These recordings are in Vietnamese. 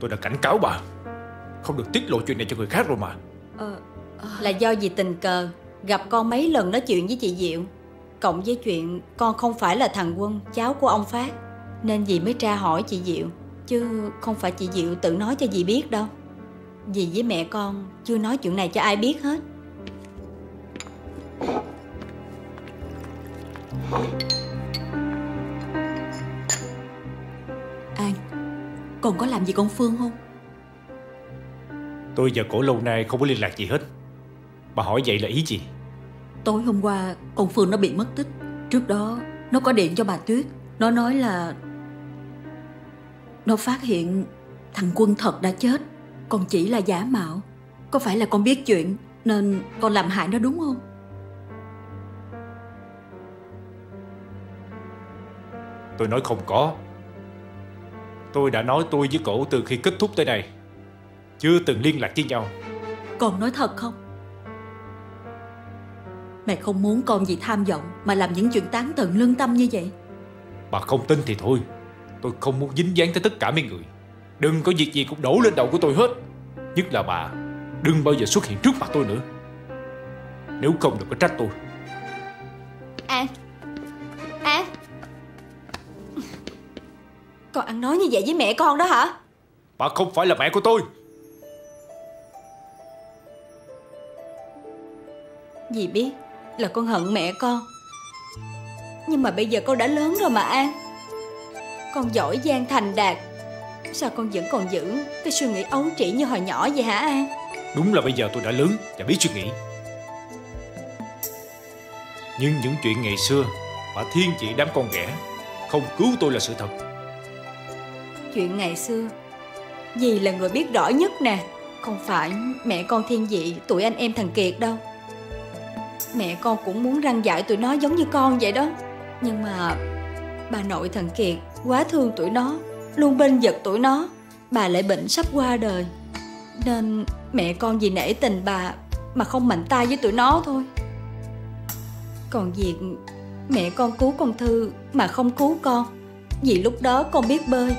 Tôi đã cảnh cáo bà. Không được tiết lộ chuyện này cho người khác rồi mà. Ờ, ờ. Là do gì tình cờ Gặp con mấy lần nói chuyện với chị Diệu. Cộng với chuyện con không phải là thằng Quân Cháu của ông Phát. Nên dì mới tra hỏi chị Diệu Chứ không phải chị Diệu tự nói cho dì biết đâu. Dì với mẹ con chưa nói chuyện này cho ai biết hết. Con có làm gì con Phương không? Tôi và cổ lâu nay không có liên lạc gì hết. Bà hỏi vậy là ý gì? Tối hôm qua con Phương nó bị mất tích. Trước đó nó có điện cho bà Tuyết. Nó nói là Nó phát hiện thằng Quân thật đã chết. Còn chỉ là giả mạo. Có phải là con biết chuyện Nên con làm hại nó đúng không? Tôi nói không có Tôi đã nói tôi với cổ từ khi kết thúc tới nay. Chưa từng liên lạc với nhau. Con nói thật không? Mẹ không muốn con vì tham vọng Mà làm những chuyện tán tận lương tâm như vậy? Bà không tin thì thôi. Tôi không muốn dính dáng tới tất cả mấy người. Đừng có việc gì cũng đổ lên đầu của tôi hết. Nhất là bà. Đừng bao giờ xuất hiện trước mặt tôi nữa. Nếu không đừng có trách tôi. An vậy với mẹ con đó hả? Bà không phải là mẹ của tôi. Dì biết là con hận mẹ con. Nhưng mà bây giờ con đã lớn rồi mà An. Con giỏi giang thành đạt. Sao con vẫn còn giữ Cái suy nghĩ ấu trĩ như hồi nhỏ vậy hả An? Đúng là bây giờ tôi đã lớn và biết suy nghĩ. Nhưng những chuyện ngày xưa Bà thiên chỉ đám con ghẻ Không cứu tôi là sự thật Chuyện ngày xưa. Dì là người biết rõ nhất nè, Không phải mẹ con thiên dị Tụi anh em thằng Kiệt đâu. Mẹ con cũng muốn răng dạy tụi nó giống như con vậy đó. Nhưng mà Bà nội thằng Kiệt quá thương tụi nó, Luôn bên giật tụi nó. Bà lại bệnh sắp qua đời. Nên mẹ con vì nể tình bà Mà không mạnh tay với tụi nó thôi. Còn việc Mẹ con cứu con Thư Mà không cứu con, Vì lúc đó con biết bơi.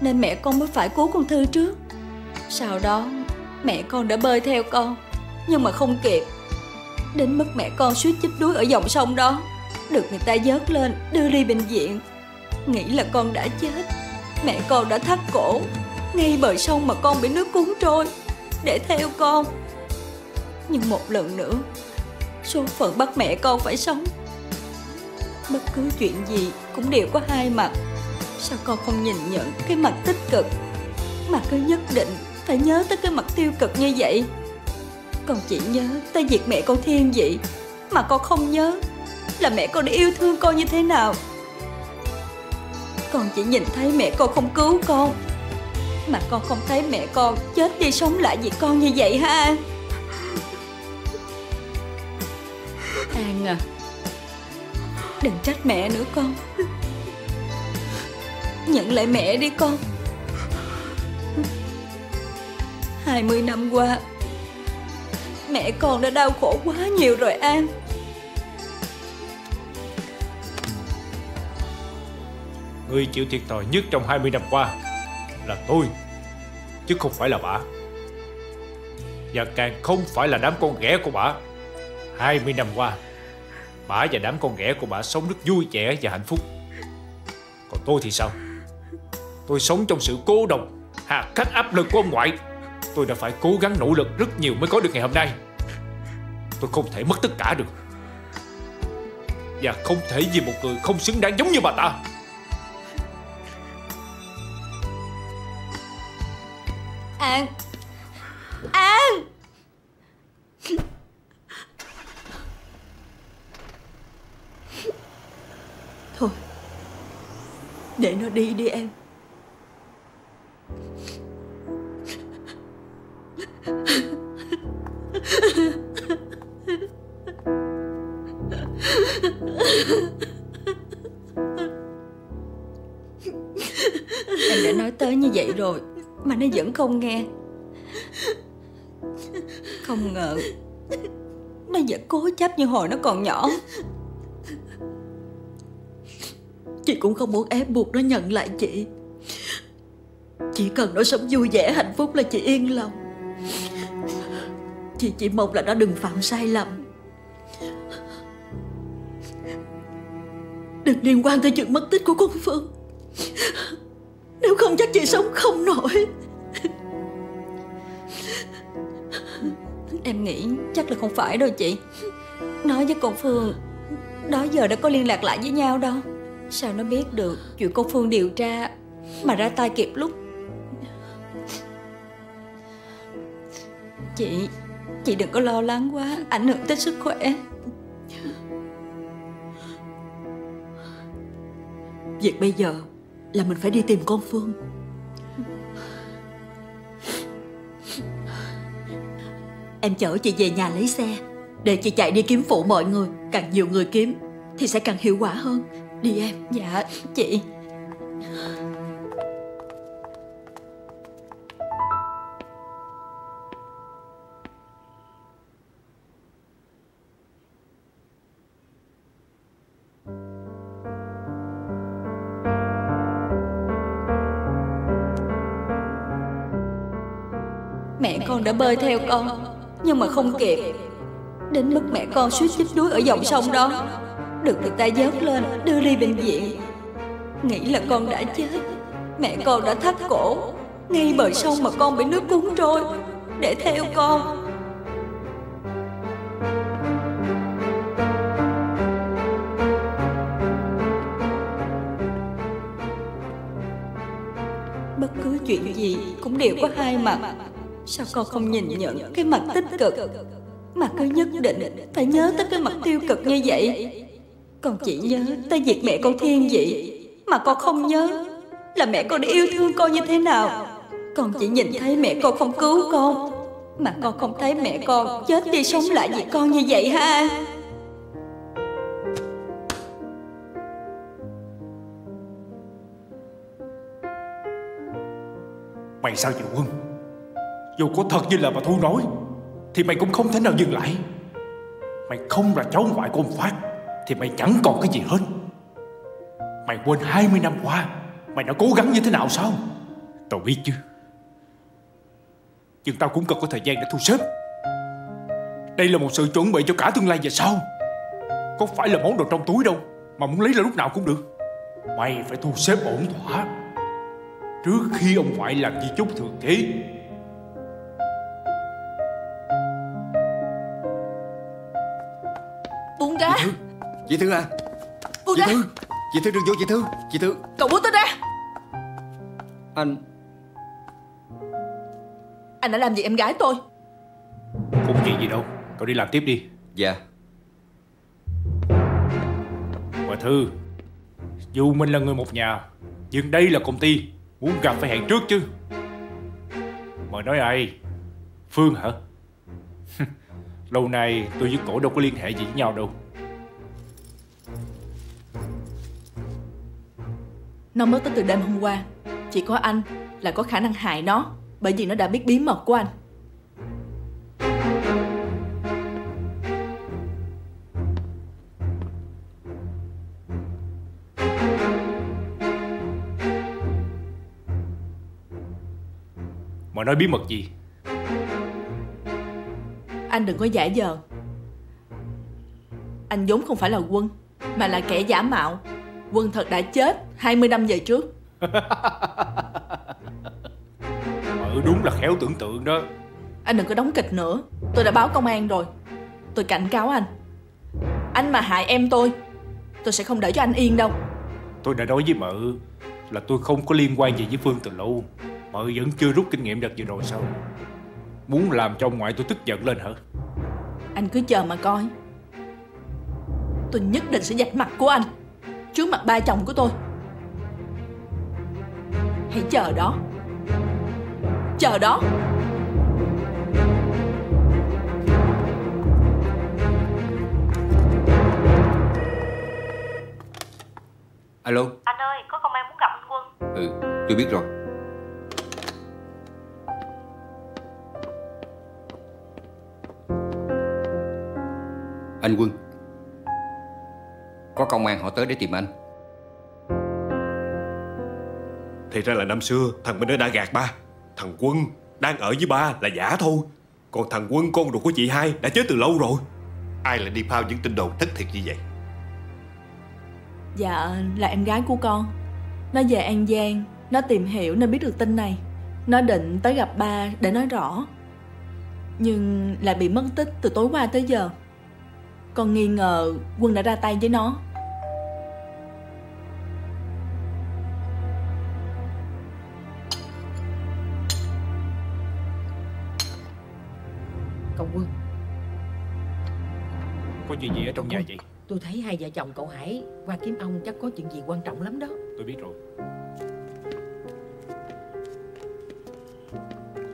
Nên mẹ con mới phải cứu con Thư trước. Sau đó, Mẹ con đã bơi theo con, Nhưng mà không kịp. Đến mức mẹ con suýt chết đuối ở dòng sông đó, Được người ta vớt lên, Đưa đi bệnh viện. Nghĩ là con đã chết, Mẹ con đã thắt cổ, Ngay bờ sông mà con bị nước cuốn trôi, Để theo con. Nhưng một lần nữa, Số phận bắt mẹ con phải sống. Bất cứ chuyện gì Cũng đều có hai mặt. Sao con không nhìn nhận cái mặt tích cực? Mà cứ nhất định Phải nhớ tới cái mặt tiêu cực như vậy. Con chỉ nhớ tới việc mẹ con thiên vị Mà con không nhớ Là mẹ con đã yêu thương con như thế nào. Con chỉ nhìn thấy mẹ con không cứu con Mà con không thấy mẹ con chết đi sống lại vì con như vậy ha. An An à. Đừng trách mẹ nữa con Nhận lại mẹ đi con. 20 năm qua, Mẹ con đã đau khổ quá nhiều rồi An. Người chịu thiệt thòi nhất trong 20 năm qua Là tôi, Chứ không phải là bà. Và càng không phải là đám con ghẻ của bà. 20 năm qua, Bà và đám con ghẻ của bà sống rất vui vẻ và hạnh phúc. Còn tôi thì sao? Tôi sống trong sự cô độc, Hà khắc áp lực của ông ngoại. Tôi đã phải cố gắng nỗ lực rất nhiều mới có được ngày hôm nay. Tôi không thể mất tất cả được. Và không thể vì một người không xứng đáng giống như bà ta. An! An! Thôi, Để nó đi đi em. Không nghe. Không ngờ Nó vẫn cố chấp như hồi nó còn nhỏ. Chị cũng không muốn ép buộc nó nhận lại chị. Chỉ cần nó sống vui vẻ, hạnh phúc là chị yên lòng. Chị chỉ mong là nó đừng phạm sai lầm. Đừng liên quan tới chuyện mất tích của con Phương. Nếu không chắc chị sống không nổi. Em nghĩ chắc là không phải đâu chị. Nói với con Phương, Đó giờ đã có liên lạc lại với nhau đâu. Sao nó biết được chuyện con Phương điều tra Mà ra tay kịp lúc? Chị Chị đừng có lo lắng quá, Ảnh hưởng tới sức khỏe. Việc bây giờ là mình phải đi tìm con Phương. Em chở chị về nhà lấy xe. Để chị chạy đi kiếm phụ mọi người, Càng nhiều người kiếm, Thì sẽ càng hiệu quả hơn. Đi em. Dạ chị. Mẹ con đã bơi theo con. Nhưng mà không kịp. Đến mức mẹ con suýt chết đuối ở dòng sông đó, Được người ta vớt lên, Đưa đi bệnh viện. Nghĩ là con đã chết. Mẹ con đã thắt cổ. Ngay bờ sông mà con bị nước cuốn trôi. Để theo con. Bất cứ chuyện gì cũng đều có hai mặt. Sao con không nhìn nhận cái mặt tích cực Mà cứ nhất định phải nhớ tới cái mặt tiêu cực như vậy? Con chỉ nhớ tới việc mẹ con thiên vị Mà con không nhớ Là mẹ con đã yêu thương con như thế nào. Con chỉ nhìn thấy mẹ con không cứu con Mà con không thấy mẹ con chết đi sống lại vì con như vậy ha? Mày sao vậy Quân? Dù có thật như là bà Thu nói, Thì mày cũng không thể nào dừng lại. Mày không là cháu ngoại của ông Phát, Thì mày chẳng còn cái gì hết. Mày quên 20 năm qua, Mày đã cố gắng như thế nào sao? Tao biết chứ. Nhưng tao cũng cần có thời gian để thu xếp. Đây là một sự chuẩn bị cho cả tương lai về sau. Có phải là món đồ trong túi đâu, Mà muốn lấy là lúc nào cũng được. Mày phải thu xếp ổn thỏa. Trước khi ông ngoại làm di chúc thừa kế Buông ra Chị Thư à? Buông Chị ra Thư Chị Thư đừng vô chị Thư Chị Thư. Cậu buông tôi ra. Anh. Anh đã làm gì em gái tôi? Không chuyện gì đâu Cậu đi làm tiếp đi. Dạ. Bà Thư Dù mình là người một nhà Nhưng đây là công ty Muốn gặp phải hẹn trước chứ. Mời nói ai? Phương hả? Lâu nay tôi với cổ đâu có liên hệ gì với nhau đâu Nó mất tới từ đêm hôm qua. Chỉ có anh là có khả năng hại nó Bởi vì nó đã biết bí mật của anh. Mà nói bí mật gì? Anh đừng có giả vờ Anh vốn không phải là quân Mà là kẻ giả mạo. Quân thật đã chết 20 năm về trước. Ừ đúng là khéo tưởng tượng đó. Anh đừng có đóng kịch nữa. Tôi đã báo công an rồi. Tôi cảnh cáo anh. Anh mà hại em tôi Tôi sẽ không để cho anh yên đâu. Tôi đã nói với mợ Là tôi không có liên quan gì với Phương từ lâu. Mợ vẫn chưa rút kinh nghiệm đợt vừa rồi sao? Muốn làm cho ông ngoại tôi tức giận lên hả? Anh cứ chờ mà coi. Tôi nhất định sẽ dạch mặt của anh. Trước mặt ba chồng của tôi Hãy chờ đó. Chờ đó. Alo? Anh ơi, có công an muốn gặp anh Quân. Ừ tôi biết rồi. Anh Quân Có công an họ tới để tìm anh Thì ra là năm xưa thằng Minh nó đã gạt ba. Thằng Quân đang ở với ba là giả thôi. Còn thằng Quân con ruột của chị hai đã chết từ lâu rồi. Ai lại đi phao những tin đồn thất thiệt như vậy? Dạ là em gái của con. Nó về An Giang Nó tìm hiểu nên biết được tin này. Nó định tới gặp ba để nói rõ. Nhưng lại bị mất tích từ tối qua tới giờ. Con nghi ngờ Quân đã ra tay với nó Tôi thấy hai vợ chồng cậu Hải qua kiếm ông chắc có chuyện gì quan trọng lắm đó. Tôi biết rồi.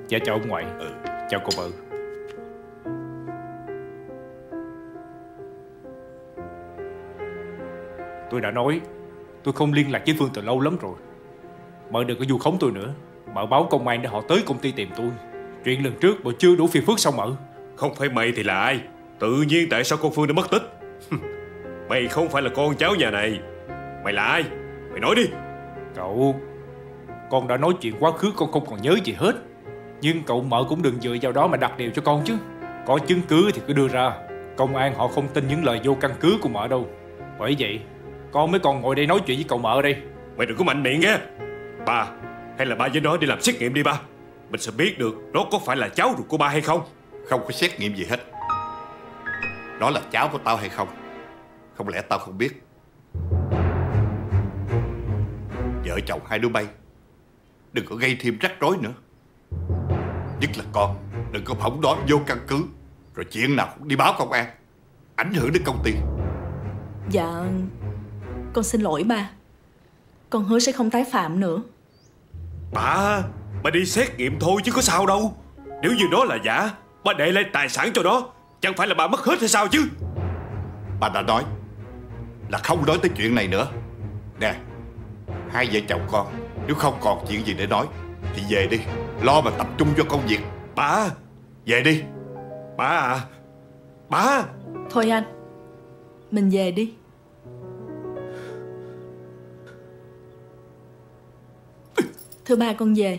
Dạ chào ông ngoại. Ừ. Chào cô vợ. Tôi đã nói Tôi không liên lạc với Phương từ lâu lắm rồi. Mợ đừng có vu khống tôi nữa. Mợ báo công an để họ tới công ty tìm tôi. Chuyện lần trước bộ chưa đủ phiền phức sao mợ Không phải mày thì là ai? Tự nhiên tại sao con Phương đã mất tích Mày không phải là con cháu nhà này. Mày là ai? Mày nói đi. Cậu Con đã nói chuyện quá khứ con không còn nhớ gì hết. Nhưng cậu mợ cũng đừng dựa vào đó mà đặt điều cho con chứ. Có chứng cứ thì cứ đưa ra. Công an họ không tin những lời vô căn cứ của mợ đâu. Bởi vậy Con mới còn ngồi đây nói chuyện với cậu mợ đây. Mày đừng có mạnh miệng nghe Ba Hay là ba với nó đi làm xét nghiệm đi ba. Mình sẽ biết được Nó có phải là cháu ruột của ba hay không. Không có xét nghiệm gì hết. Nó là cháu của tao hay không Không lẽ tao không biết? Vợ chồng hai đứa bay. Đừng có gây thêm rắc rối nữa. Nhất là con. Đừng có phỏng đoán vô căn cứ. Rồi chuyện nào cũng đi báo công an. Ảnh hưởng đến công ty. Dạ Con xin lỗi ba. Con hứa sẽ không tái phạm nữa. Ba Ba đi xét nghiệm thôi chứ có sao đâu. Nếu như nó là giả Ba để lại tài sản cho nó. Chẳng phải là ba mất hết hay sao chứ? Bà đã nói là không nói tới chuyện này nữa. Nè, Hai vợ chồng con, Nếu không còn chuyện gì để nói, Thì về đi. Lo mà tập trung cho công việc. Bà Về đi. Bà à Bà Thôi anh, Mình về đi. Thưa ba, con về.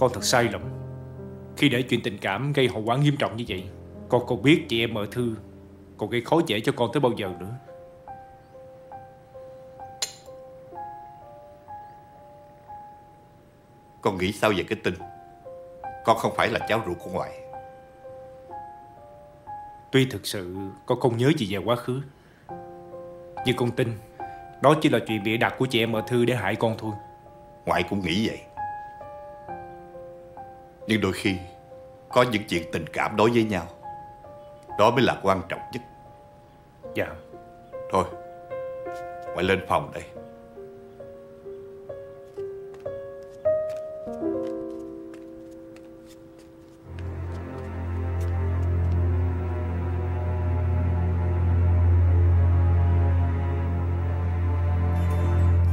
Con thật sai lầm. Khi để chuyện tình cảm gây hậu quả nghiêm trọng như vậy Con còn biết chị em ở thư Còn gây khó dễ cho con tới bao giờ nữa. Con nghĩ sao về cái tin? Con không phải là cháu ruột của ngoại. Tuy thực sự con không nhớ gì về quá khứ Nhưng con tin Đó chỉ là chuyện bịa đặt của chị em ở thư để hại con thôi. Ngoại cũng nghĩ vậy Nhưng đôi khi Có những chuyện tình cảm đối với nhau Đó mới là quan trọng nhất. Dạ. Thôi Ngoại lên phòng đây.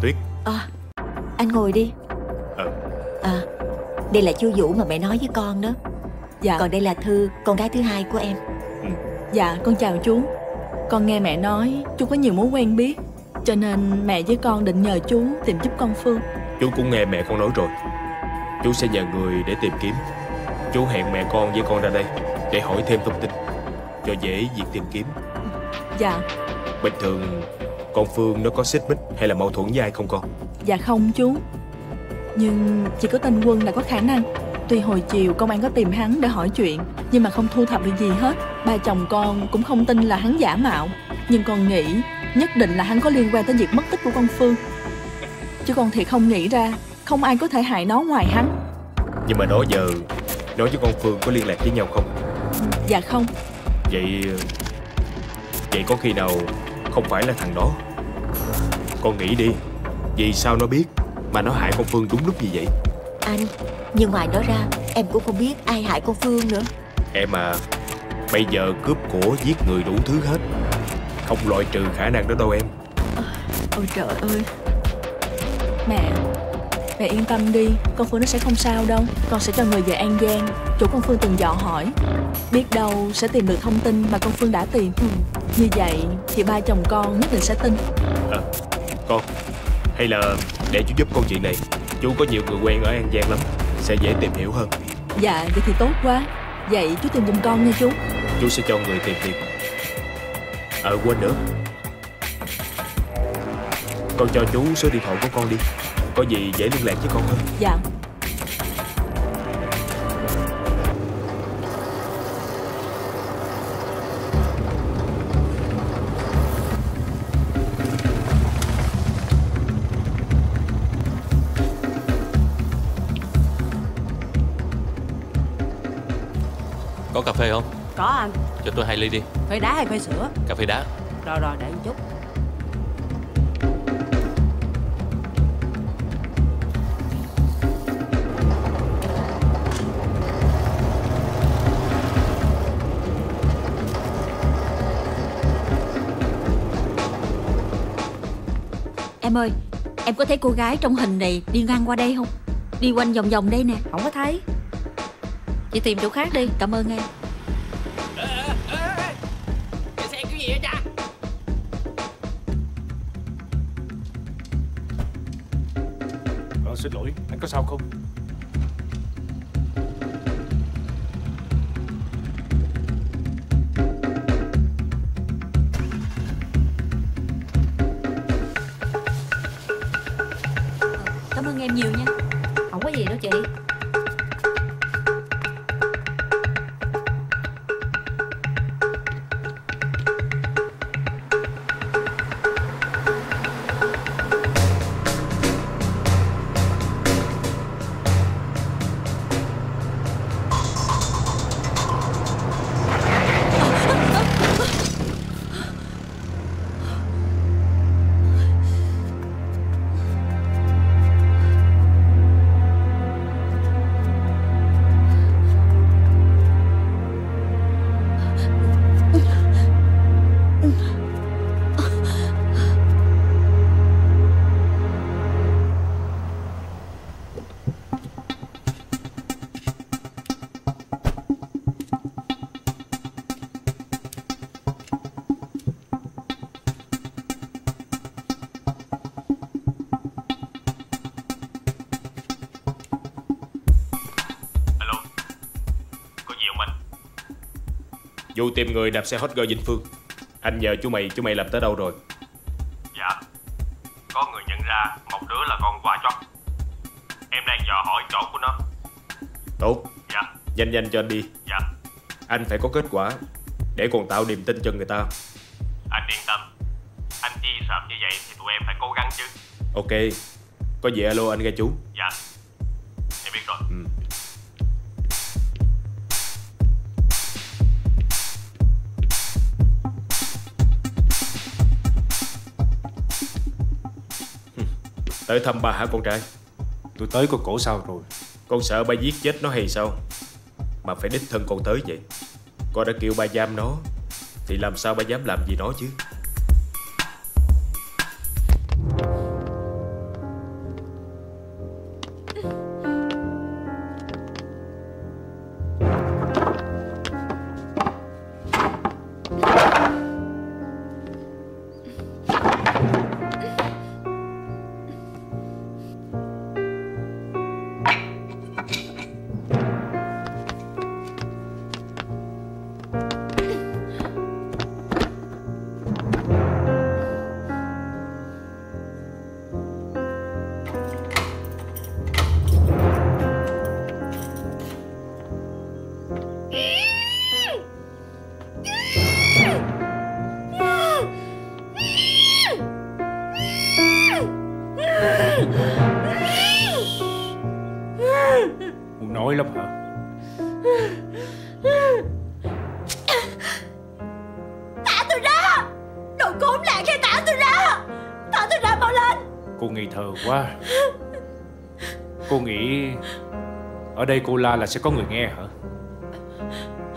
Tuyết. À, anh ngồi đi đây là chú Vũ mà mẹ nói với con đó. Dạ. Còn đây là Thư, con gái thứ hai của em. Dạ con chào chú. Con nghe mẹ nói chú có nhiều mối quen biết Cho nên mẹ với con định nhờ chú tìm giúp con Phương. Chú cũng nghe mẹ con nói rồi. Chú sẽ nhờ người để tìm kiếm. Chú hẹn mẹ con với con ra đây Để hỏi thêm thông tin Cho dễ việc tìm kiếm. Dạ. Bình thường Con Phương nó có xích mích hay là mâu thuẫn với ai không con? Dạ không chú Nhưng chỉ có tên Quân là có khả năng. Tuy hồi chiều công an có tìm hắn để hỏi chuyện Nhưng mà không thu thập được gì hết. Ba chồng con cũng không tin là hắn giả mạo. Nhưng con nghĩ nhất định là hắn có liên quan tới việc mất tích của con Phương. Chứ con thì không nghĩ ra Không ai có thể hại nó ngoài hắn. Nhưng mà đó giờ Nó với con Phương có liên lạc với nhau không? Dạ không. Vậy Vậy có khi nào Không phải là thằng đó? Con nghĩ đi Vì sao nó biết Mà nó hại con Phương đúng lúc như vậy. Anh, nhưng ngoài đó ra Em cũng không biết ai hại con Phương nữa. Em à Bây giờ cướp của giết người đủ thứ hết. Không loại trừ khả năng đó đâu em. Ôi trời ơi. Mẹ Mẹ yên tâm đi Con Phương nó sẽ không sao đâu. Con sẽ cho người về An Giang. Chỗ con Phương từng dò hỏi. Biết đâu sẽ tìm được thông tin mà con Phương đã tìm. Như vậy thì ba chồng con nhất định sẽ tin. À, Con Hay là để chú giúp con chuyện này. Chú có nhiều người quen ở An Giang lắm Sẽ dễ tìm hiểu hơn. Dạ vậy thì tốt quá. Vậy chú tìm giùm con nha chú. Chú sẽ cho người tìm tìm Ờ quên nữa. Con cho chú số điện thoại của con đi. Có gì dễ liên lạc với con hơn. Dạ Cho tôi hai ly đi. Phê đá hay phê sữa? Cà phê đá. Rồi rồi để một chút. Em ơi Em có thấy cô gái trong hình này đi ngang qua đây không? Đi quanh vòng vòng đây nè. Không có thấy. Chị tìm chỗ khác đi. Cảm ơn em Vụ tìm người đạp xe hot girl Vĩnh Phương. Anh nhờ chú mày, chú mày làm tới đâu rồi? Dạ Có người nhận ra một đứa là con qua chót Em đang dò hỏi chỗ của nó. Tốt. Dạ. Nhanh nhanh cho anh đi. Dạ. Anh phải có kết quả Để còn tạo niềm tin cho người ta. Anh yên tâm. Anh chi sợp như vậy thì tụi em phải cố gắng chứ. Ok. Có gì alo anh nghe chú. Dạ Tới thăm ba hả con trai? Tôi tới con cổ sao rồi. Con sợ ba giết chết nó hay sao? Mà phải đích thân con tới vậy. Con đã kêu ba giam nó Thì làm sao ba dám làm gì nó chứ Muốn nói lắm hả? Thả tôi ra! Đồ khốn nạn hãy thả tôi ra! Thả tôi ra mau lên! Cô nghi thơ quá. Cô nghĩ Ở đây cô la là sẽ có người nghe hả?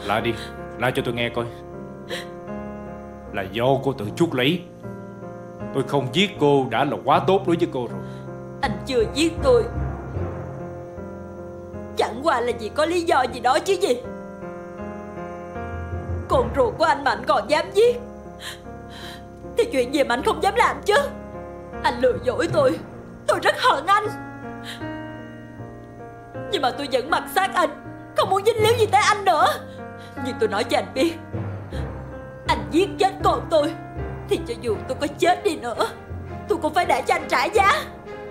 La đi La cho tôi nghe coi. Là do cô tự chuốc lấy Tôi không giết cô đã là quá tốt đối với cô rồi. Anh chưa giết tôi. Chẳng qua là vì có lý do gì đó chứ gì. Con ruột của anh Mạnh còn dám giết. Thì chuyện gì mà anh không dám làm chứ? Anh lừa dối tôi. Tôi rất hận anh. Nhưng mà tôi vẫn mặc xác anh. Không muốn dính líu gì tới anh nữa. Nhưng tôi nói cho anh biết. Anh giết chết con tôi. Thì cho dù tôi có chết đi nữa Tôi cũng phải để cho anh trả giá.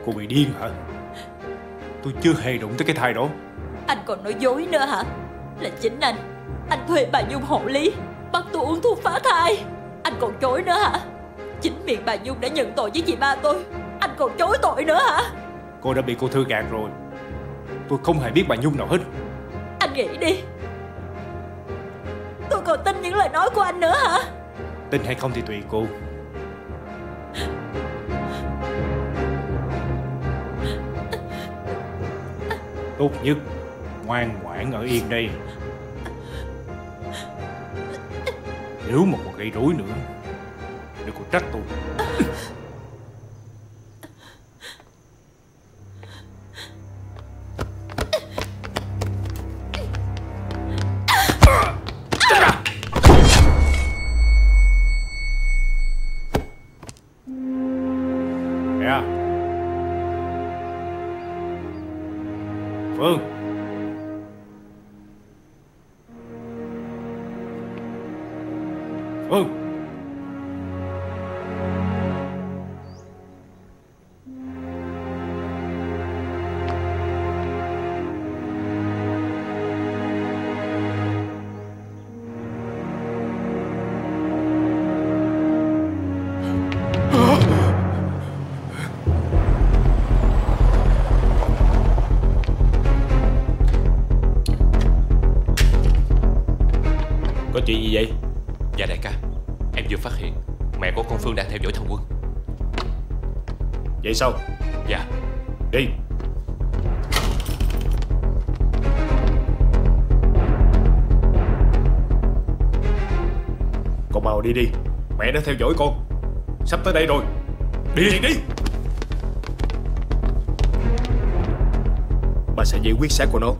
Cô bị điên hả? Tôi chưa hề đụng tới cái thai đó. Anh còn nói dối nữa hả? Là chính anh. Anh thuê bà Nhung hộ lý Bắt tôi uống thuốc phá thai. Anh còn chối nữa hả? Chính miệng bà Nhung đã nhận tội với chị ba tôi. Anh còn chối tội nữa hả? Cô đã bị cô Thư gạt rồi. Tôi không hề biết bà Nhung nào hết. Anh nghĩ đi. Tôi còn tin những lời nói của anh nữa hả Tin hay không thì tùy cô. Tốt nhất, Ngoan ngoãn ở yên đây. Nếu mà còn gây rối nữa, Đừng có trách tôi. Con đi đi. Mẹ đã theo dõi con. Sắp tới đây rồi. Đi đi đi. Bà sẽ giải quyết xác của nó.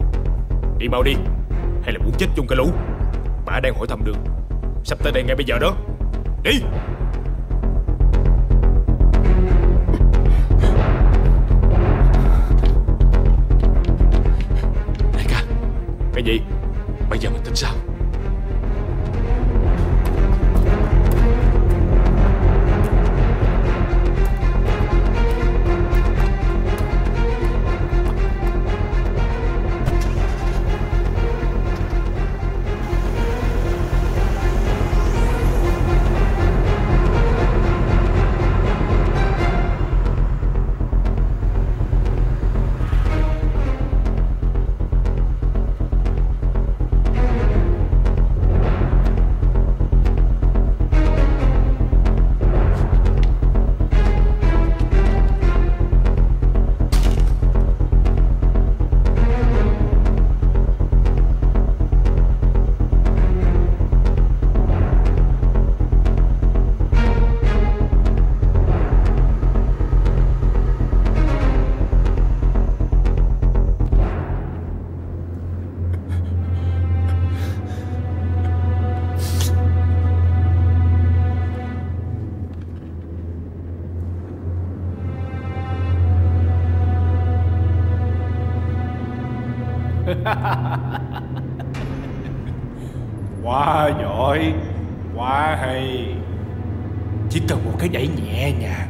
Đi mau đi. Hay là muốn chết chung cái lũ? Bà đang hỏi thăm đường. Sắp tới đây ngay bây giờ đó. Đi. Đại ca. Cái gì? Bây giờ mình tính sao? Hay. Chỉ cần một cái đẩy nhẹ nhàng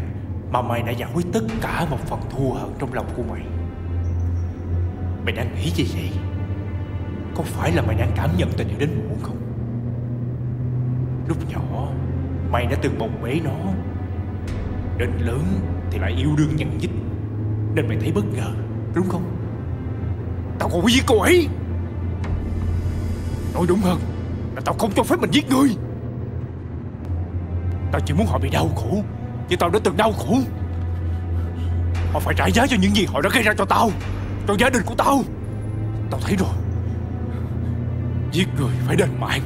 Mà mày đã giải quyết tất cả một phần thua hận trong lòng của mày. Mày đang nghĩ gì vậy? Có phải là mày đang cảm nhận tình yêu đến muộn không? Lúc nhỏ, Mày đã từng bồng bế nó. Đến lớn thì lại yêu đương nhằn nhít. Nên mày thấy bất ngờ, Đúng không? Tao còn giết cô ấy. Nói đúng hơn Là tao không cho phép mình giết người. Tao chỉ muốn họ bị đau khổ. Như tao đã từng đau khổ. Họ phải trả giá cho những gì họ đã gây ra cho tao, Cho gia đình của tao. Tao thấy rồi. Giết người phải đền mạng.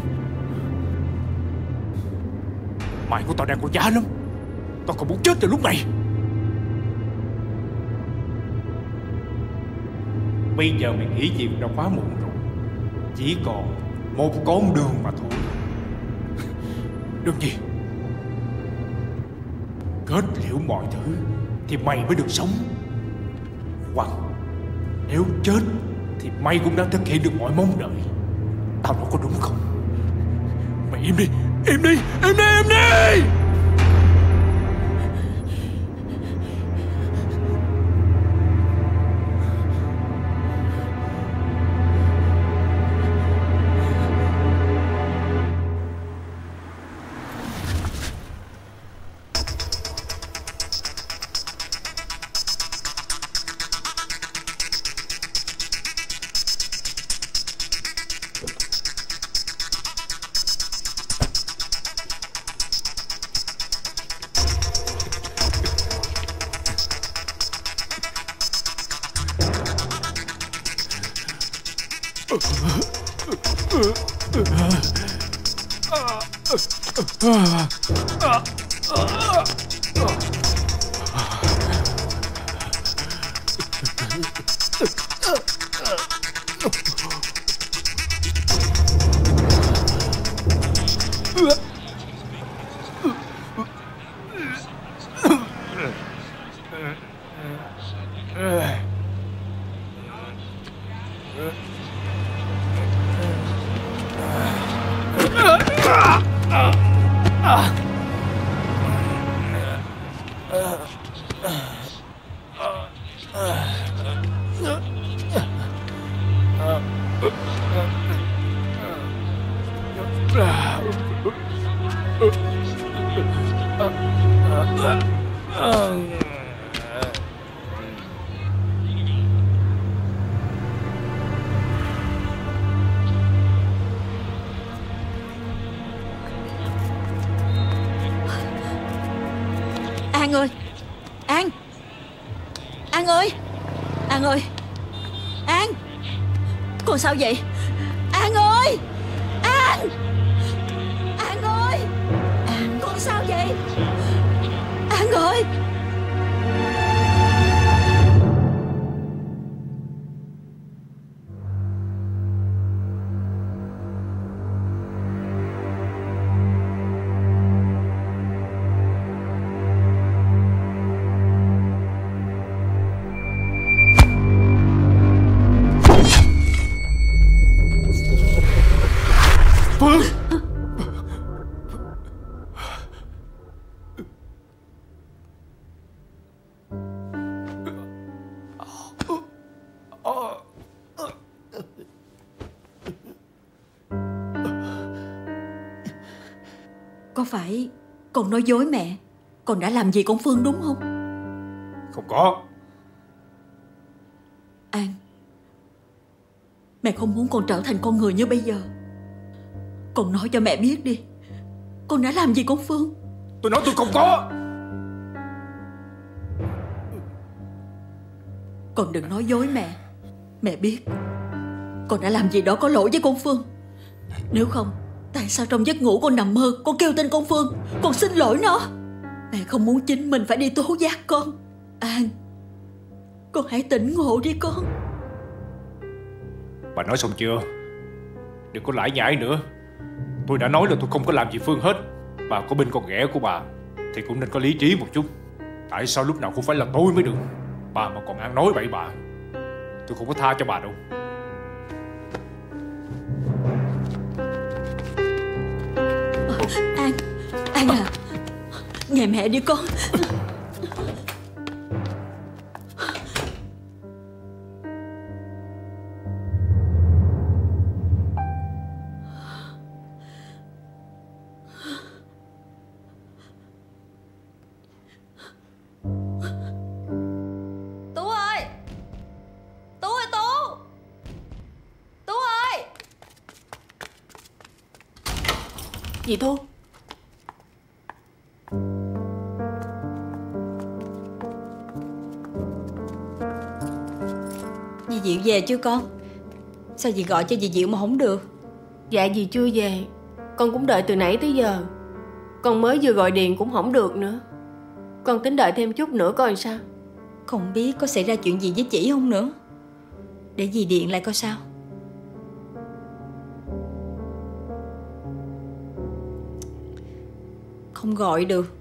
Mạng của tao đang có giá lắm. Tao còn muốn chết từ lúc này. Bây giờ mày nghĩ gì cũng đã quá muộn rồi. Chỉ còn một con đường mà thôi. Đường gì? Kết liễu mọi thứ Thì mày mới được sống. Hoặc, Nếu chết Thì mày cũng đã thực hiện được mọi mong đợi. Tao nói có đúng không? Mày im đi Im đi Im đi Im đi! An Con sao Có phải con nói dối mẹ? Con đã làm gì con Phương đúng không? Không có. An Mẹ không muốn con trở thành con người như bây giờ. Con nói cho mẹ biết đi. Con đã làm gì con Phương? Tôi nói tôi không có. Con đừng nói dối mẹ. Mẹ biết Con đã làm gì đó có lỗi với con Phương. Nếu không Tại sao trong giấc ngủ con nằm mơ Con kêu tên con Phương? Con xin lỗi nó. Mẹ không muốn chính mình phải đi tố giác con. An Con hãy tỉnh ngộ đi con. Bà nói xong chưa? Đừng có lải nhải nữa. Tôi đã nói là tôi không có làm gì Phương hết. Bà có bên con ghẻ của bà Thì cũng nên có lý trí một chút. Tại sao lúc nào cũng phải là tôi mới được? Bà mà còn ăn nói bậy bạ Tôi không có tha cho bà đâu. Nghe mẹ đi con. Tú ơi! Tú ơi Tú! Tú ơi! Dì Thu Diệu về chưa con? Sao dì gọi cho dì Diệu mà không được? Dạ dì chưa về. Con cũng đợi từ nãy tới giờ. Con mới vừa gọi điện cũng không được nữa. Con tính đợi thêm chút nữa coi sao. Không biết có xảy ra chuyện gì với chị không nữa. Để dì điện lại coi sao. Không gọi được.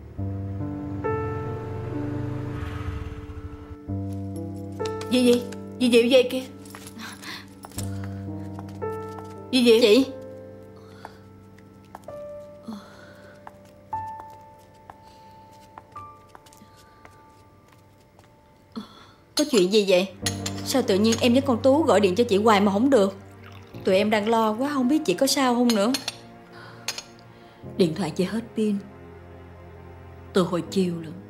Gì gì Dì Diệu về kìa? Dì Diệu Chị. Có chuyện gì vậy? Sao tự nhiên em với con Tú gọi điện cho chị hoài mà không được? Tụi em đang lo quá, không biết chị có sao không nữa. Điện thoại chị hết pin. Từ hồi chiều lận.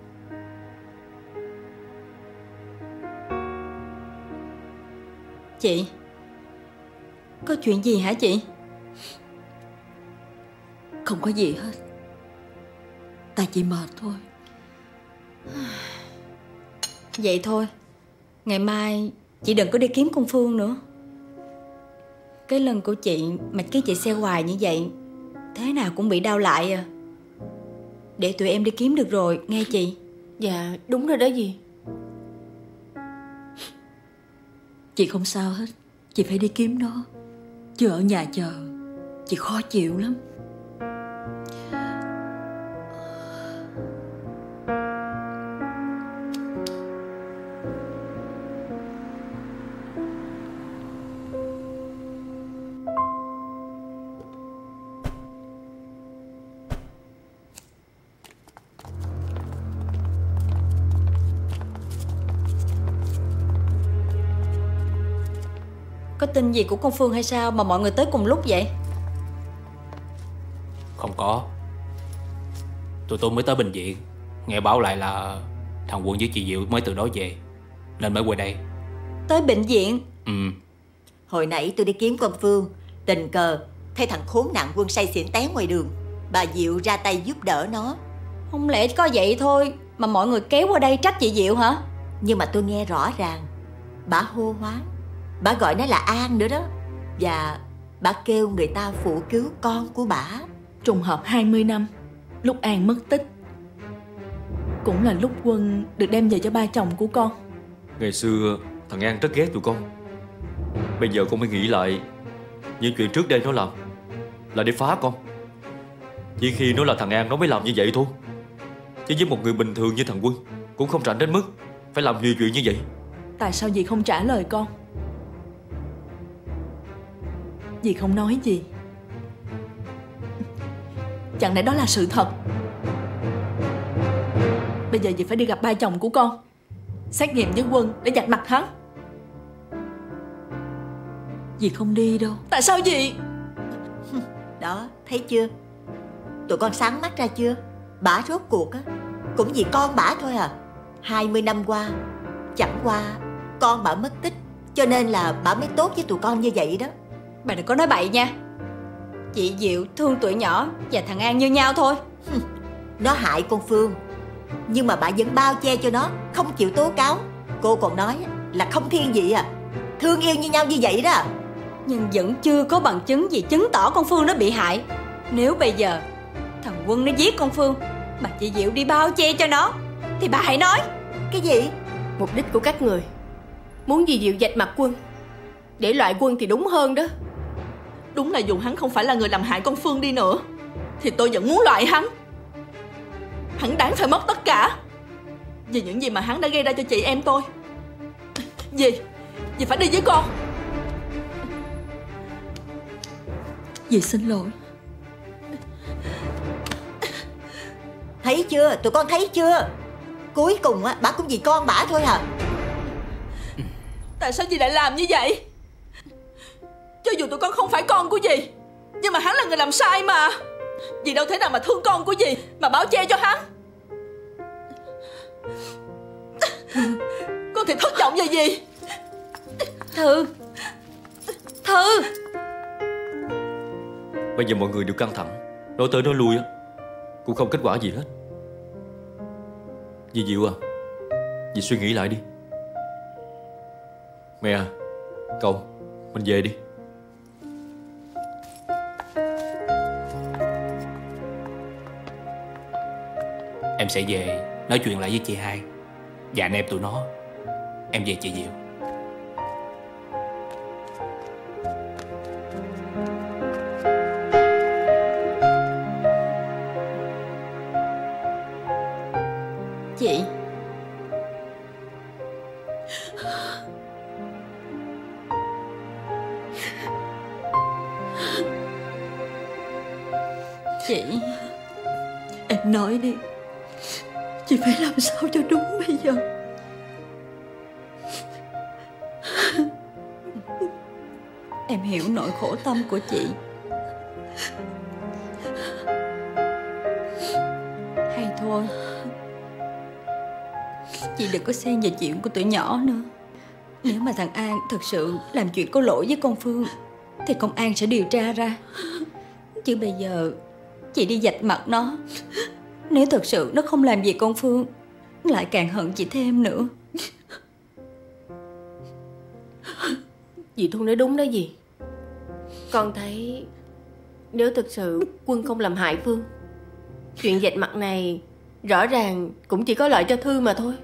Chị? Có chuyện gì hả chị? Không có gì hết. Tại chị mệt thôi. Vậy thôi. Ngày mai chị đừng có đi kiếm con Phương nữa. Cái lần của chị mà cái chị xe hoài như vậy, Thế nào cũng bị đau lại à. Để tụi em đi kiếm được rồi, nghe chị. Dạ đúng rồi đó gì Chị không sao hết. Chị phải đi kiếm nó. Chứ ở nhà chờ. Chị khó chịu lắm. Gì của con Phương hay sao mà mọi người tới cùng lúc vậy? Không có. Tụi tôi mới tới bệnh viện. Nghe báo lại là Thằng Quân với chị Diệu mới từ đó về Nên mới qua đây. Tới bệnh viện? Ừ. Hồi nãy tôi đi kiếm con Phương Tình cờ Thấy thằng khốn nạn quân say xỉn té ngoài đường. Bà Diệu ra tay giúp đỡ nó. Không lẽ có vậy thôi Mà mọi người kéo qua đây trách chị Diệu hả? Nhưng mà tôi nghe rõ ràng Bà hô hoáng Bà gọi nó là An nữa đó. Và bà kêu người ta phụ cứu con của bà. Trùng hợp 20 năm Lúc An mất tích Cũng là lúc Quân được đem về cho ba chồng của con. Ngày xưa thằng An rất ghét tụi con. Bây giờ con mới nghĩ lại Những chuyện trước đây nó làm Là để phá con. Chỉ khi nó là thằng An nó mới làm như vậy thôi. Chứ với một người bình thường như thằng Quân Cũng không rảnh đến mức Phải làm nhiều chuyện như vậy. Tại sao dì không trả lời con Dì không nói gì. Chẳng lẽ đó là sự thật? Bây giờ dì phải đi gặp ba chồng của con. Xét nghiệm với quân để giặt mặt hắn. Dì không đi đâu. Tại sao dì? Đó thấy chưa? Tụi con sáng mắt ra chưa? Bà rốt cuộc á Cũng vì con bà thôi à. 20 năm qua Chẳng qua con bà mất tích Cho nên là bà mới tốt với tụi con như vậy đó Bà đừng có nói bậy nha. Chị Diệu thương tụi nhỏ Và thằng An như nhau thôi. Nó hại con Phương Nhưng mà bà vẫn bao che cho nó Không chịu tố cáo. Cô còn nói là không thiên vị à. Thương yêu như nhau như vậy đó. Nhưng vẫn chưa có bằng chứng gì chứng tỏ con Phương nó bị hại. Nếu bây giờ Thằng Quân nó giết con Phương Mà chị Diệu đi bao che cho nó Thì bà hãy nói. Cái gì? Mục đích của các người Muốn gì Diệu dạch mặt Quân. Để loại Quân thì đúng hơn đó Đúng là dù hắn không phải là người làm hại con Phương đi nữa Thì tôi vẫn muốn loại hắn. Hắn đáng phải mất tất cả. Vì những gì mà hắn đã gây ra cho chị em tôi. Dì Dì phải đi với con? Dì xin lỗi. Thấy chưa? Tụi con thấy chưa? Cuối cùng á bà cũng vì con bà thôi à Tại sao dì lại làm như vậy Cho dù tụi con không phải con của dì Nhưng mà hắn là người làm sai mà. Dì đâu thế nào mà thương con của dì Mà bảo che cho hắn? Con thì thất vọng về gì? Thư Thư. Bây giờ mọi người đều căng thẳng Nói tới nói lui á Cũng không kết quả gì hết. Dì Diệu à Dì suy nghĩ lại đi. Mẹ à Cậu Mình về đi Em sẽ về nói chuyện lại với chị hai. Và anh em tụi nó. Em về chị Diệu. Chị. Chị. Em nói đi. Chị phải làm sao cho đúng bây giờ? Em hiểu nỗi khổ tâm của chị. Hay thôi. Chị đừng có xen vào chuyện của tụi nhỏ nữa. Nếu mà thằng An thật sự làm chuyện có lỗi với con Phương, Thì công an sẽ điều tra ra. Chứ bây giờ, Chị đi dạch mặt nó. Nếu thật sự nó không làm gì con Phương, Lại càng hận chị thêm nữa. Dì Thu nói đúng đó gì Con thấy Nếu thực sự quân không làm hại Phương, Chuyện dạch mặt này Rõ ràng cũng chỉ có lợi cho Thư mà thôi.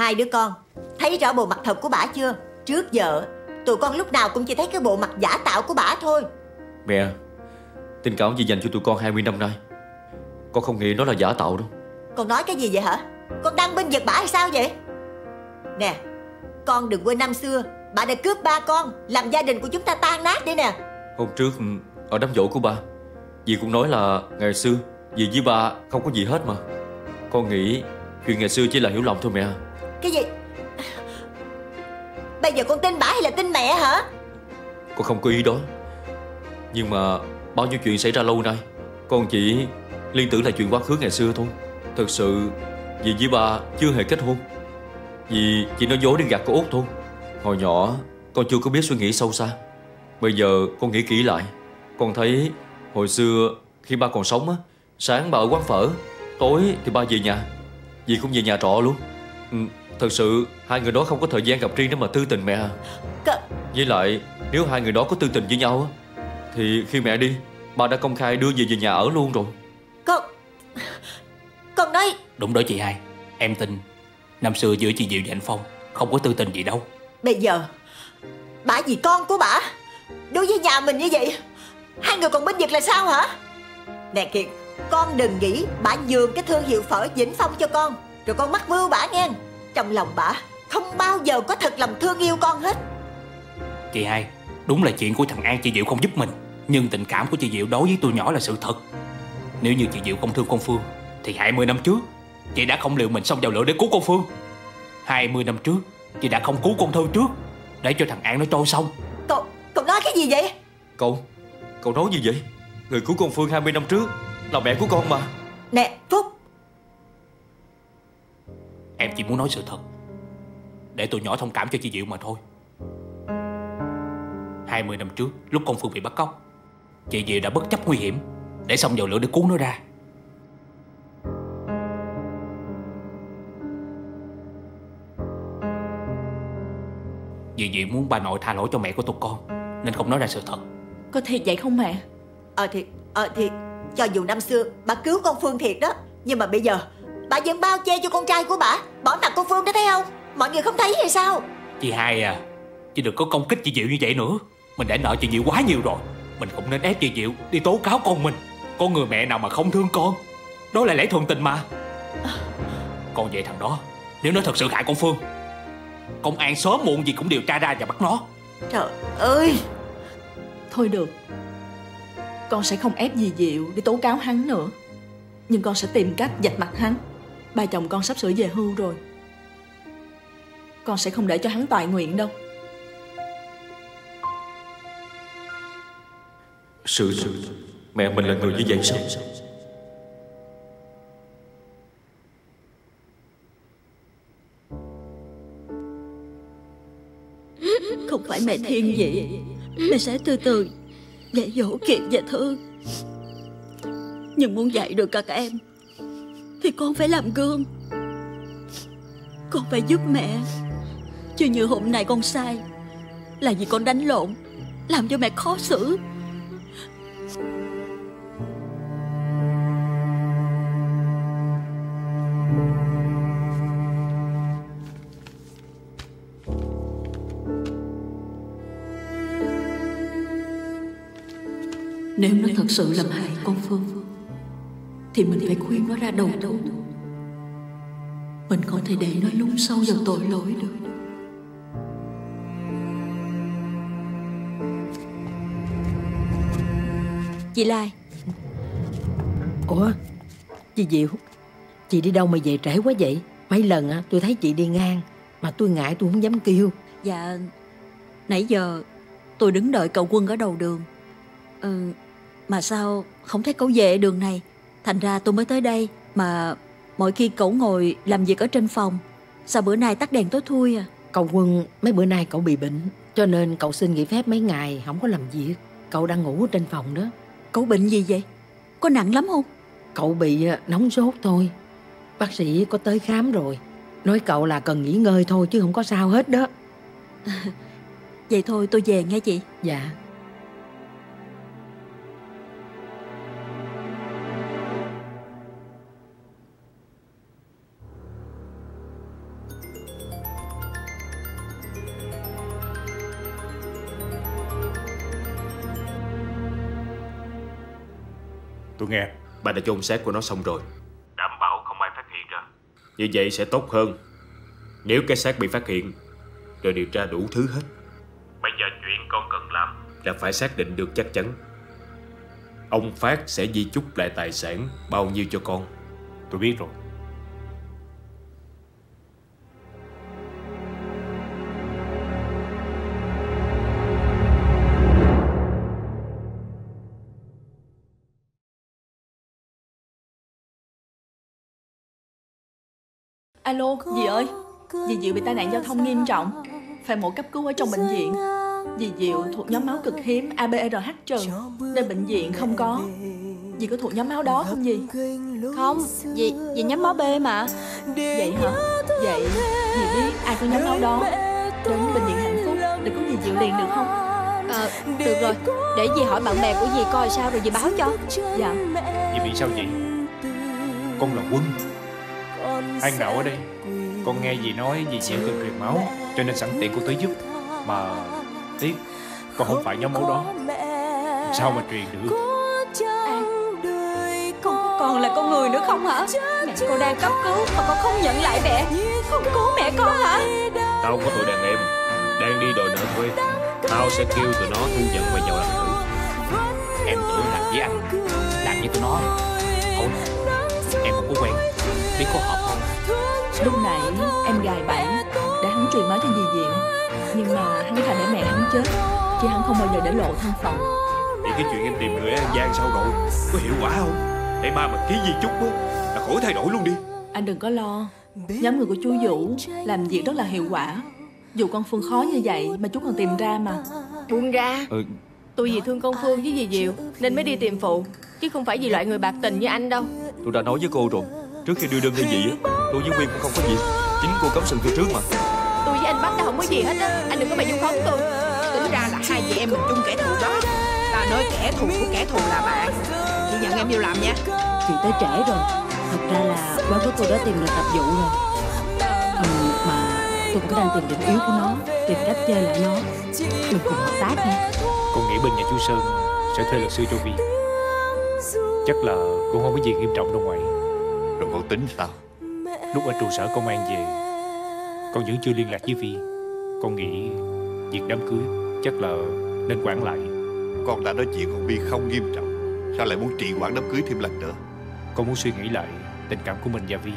Hai đứa con. Thấy rõ bộ mặt thật của bà chưa? Trước giờ Tụi con lúc nào cũng chỉ thấy cái bộ mặt giả tạo của bà thôi. Mẹ Tình cảm gì dành cho tụi con 20 năm nay? Con không nghĩ nó là giả tạo đâu. Con nói cái gì vậy hả? Con đang bên giật bà hay sao vậy? Nè Con đừng quên năm xưa Bà đã cướp ba con Làm gia đình của chúng ta tan nát đi nè. Hôm trước ở đám dỗ của ba Dì cũng nói là ngày xưa Dì với ba không có gì hết mà. Con nghĩ chuyện ngày xưa chỉ là hiểu lầm thôi mẹ cái gì? Bây giờ con tin bà hay là tin mẹ hả? Con không có ý đó. Nhưng mà bao nhiêu chuyện xảy ra lâu nay, Con chỉ liên tưởng là chuyện quá khứ ngày xưa thôi. Thật sự Dì với ba chưa hề kết hôn. Dì chỉ nói dối để gạt cô út thôi. Hồi nhỏ, con chưa có biết suy nghĩ sâu xa. Bây giờ con nghĩ kỹ lại. Con thấy hồi xưa khi ba còn sống á, Sáng ba ở quán phở, Tối thì ba về nhà. Dì cũng về nhà trọ luôn. Ừ, Thật sự hai người đó không có thời gian gặp riêng để mà tư tình mẹ à? C- Với lại nếu hai người đó có tư tình với nhau á Thì khi mẹ đi Ba đã công khai đưa về về nhà ở luôn rồi. Con Con nói Đúng đó chị hai Em tin Năm xưa giữa chị Diệu và anh Phong Không có tư tình gì đâu. Bây giờ Bà vì con của bà Đối với nhà mình như vậy Hai người còn bên vực là sao hả? Nè Kiệt Con đừng nghĩ bà nhường cái thương hiệu phở Vĩnh Phong cho con Rồi con mắc mưu bà nghe Trong lòng bà. Không bao giờ có thật lòng thương yêu con hết. Chị hai Đúng là chuyện của thằng An chị Diệu không giúp mình Nhưng tình cảm của chị Diệu đối với tôi nhỏ là sự thật. Nếu như chị Diệu không thương con Phương Thì 20 năm trước Chị đã không liều mình xông vào lửa để cứu con Phương. 20 năm trước Chị đã không cứu con Thư trước Để cho thằng An nó trôi xong Cậu, cậu nói cái gì vậy? Cậu Cậu nói gì vậy? Người cứu con Phương 20 năm trước Là mẹ của con mà. Nè Phúc Em chỉ muốn nói sự thật. Để tôi nhỏ thông cảm cho chị Diệu mà thôi. 20 năm trước Lúc con Phương bị bắt cóc Chị Diệu đã bất chấp nguy hiểm Để xông vào lửa để cứu nó ra. Dì Diệu muốn bà nội tha lỗi cho mẹ của tụi con Nên không nói ra sự thật. Có thiệt vậy không mẹ? Ờ thì Ờ thì Cho dù năm xưa bà cứu con Phương thiệt đó Nhưng mà bây giờ Bà vẫn bao che cho con trai của bà Bỏ mặt con Phương đó thấy không? Mọi người không thấy hay sao? Chị hai à Chị đừng có công kích chị Diệu như vậy nữa. Mình đã nợ chị Diệu quá nhiều rồi Mình không nên ép chị Diệu đi tố cáo con mình. Con người mẹ nào mà không thương con Đó là lẽ thường tình mà. Còn về thằng đó Nếu nó thật sự hại con Phương Công an sớm muộn gì cũng điều tra ra và bắt nó. Trời ơi! Thôi được Con sẽ không ép dì Diệu để tố cáo hắn nữa. Nhưng con sẽ tìm cách dạch mặt hắn Ba chồng con sắp sửa về hưu rồi. Con sẽ không để cho hắn toại nguyện đâu. Sự sự Mẹ mình là người như vậy sao? Không phải mẹ thiên vị. Mẹ sẽ từ từ dạy dỗ Kiệt và Thư Nhưng muốn dạy được các em thì con phải làm gương. Con phải giúp mẹ. Chứ như hôm nay con sai, Là vì con đánh lộn, Làm cho mẹ khó xử. Nếu nó thật sự làm hại con Phương thì mình phải khuyên nó ra đầu thú. Mình có thể để nó lún sâu vào tội lỗi được. Chị Lai. Ủa? Chị Diệu Chị đi đâu mà về trễ quá vậy? Mấy lần á tôi thấy chị đi ngang Mà tôi ngại tôi không dám kêu. Dạ Nãy giờ tôi đứng đợi cậu quân ở đầu đường. Ừ, Mà sao không thấy cậu về đường này Thành ra tôi mới tới đây Mà mỗi khi cậu ngồi làm việc ở trên phòng Sao bữa nay tắt đèn tối thui à? Cậu Quân mấy bữa nay cậu bị bệnh Cho nên cậu xin nghỉ phép mấy ngày Không có làm việc. Cậu đang ngủ ở trên phòng đó. Cậu bệnh gì vậy? Có nặng lắm không? Cậu bị ờ, nóng sốt thôi. Bác sĩ có tới khám rồi. Nói cậu là cần nghỉ ngơi thôi chứ không có sao hết đó. Vậy thôi tôi về nghe chị. Dạ nghe Bà đã chôn xác của nó xong rồi. Đảm bảo không ai phát hiện ra. Như vậy sẽ tốt hơn. Nếu cái xác bị phát hiện Rồi điều tra đủ thứ hết. Bây giờ chuyện con cần làm. Là phải xác định được chắc chắn. Ông Phát sẽ di chúc lại tài sản Bao nhiêu cho con. Tôi biết rồi Alo, dì ơi. Dì Diệu bị tai nạn giao thông nghiêm trọng. Phải mổ cấp cứu ở trong bệnh viện. Dì Diệu thuộc nhóm máu cực hiếm ABRH trừ Nên bệnh viện không có. Dì có thuộc nhóm máu đó không dì? Không, dì, dì nhóm máu B mà. Vậy hả? Vậy dì biết ai có nhóm máu đó. Đến bệnh viện hạnh phúc để có dì Diệu liền được không? À, được rồi, để dì hỏi bạn bè của dì coi sao rồi dì báo cho. Dạ. Dì bị sao vậy Con là quân An nào ở đây. Con nghe dì nói dì Diệu cần truyền máu Cho nên sẵn tiện con tới giúp. Mà tiếc Con không phải nhóm máu đó. Sao mà truyền được? Con còn là con người nữa không hả? Mẹ con đang cấp cứu mà con không nhận lại mẹ. Không cứu mẹ con hả? Tao có tụi đàn em Đang đi đòi nợ thuê. Tao sẽ kêu tụi nó thu nhận mày vào làm thử. Em tưởng làm với anh Làm với tụi nó. Thôi Em không có quen Biết có hợp không Lúc nãy em gài bẫy Để hắn truyền máu cho dì Diệu Nhưng mà hắn thà để mẹ hắn chết Chứ hắn không bao giờ để lộ thân phận. Vậy cái chuyện em tìm người ở An Giang sao rồi? Có hiệu quả không? Để ba mà ký di chúc á Là khỏi thay đổi luôn đi. Anh đừng có lo. Nhóm người của chú Vũ làm việc rất là hiệu quả. Dù con Phương khó như vậy mà chú còn tìm ra mà. Buông ra. Ừ. Tôi vì thương con Phương với dì Diệu Nên mới đi tìm phụ Chứ không phải vì loại người bạc tình như anh đâu. Tôi đã nói với cô rồi Trước khi đưa đơn dị á Tôi với Nguyên cũng không có gì. Chính cô cấm sừng tôi trước mà. Tôi với anh Bách đã không có gì hết á. Anh đừng có mà vu khống tôi. Tính ra là hai chị em mình chung kẻ thù đó. Ta nói kẻ thù của kẻ thù là bạn. Chị nhận em vô làm nha. Chị tới trễ rồi. Thật ra là quán của tôi đã tìm được tập vụ rồi. Ừ, Mà tôi cũng đang tìm điểm yếu của nó Tìm cách chơi lại nó. Mình cùng hợp tác nha. Con nghĩ bên nhà chú Sơn Sẽ thuê luật sư cho Vi Chắc là cũng không có gì nghiêm trọng đâu ngoại tính sao Lúc ở trụ sở công an về Con vẫn chưa liên lạc với Vi Con nghĩ việc đám cưới Chắc là nên quản lại. Con đã nói chuyện con Vi không nghiêm trọng. Sao lại muốn trì hoãn đám cưới thêm lần nữa? Con muốn suy nghĩ lại Tình cảm của mình và Vi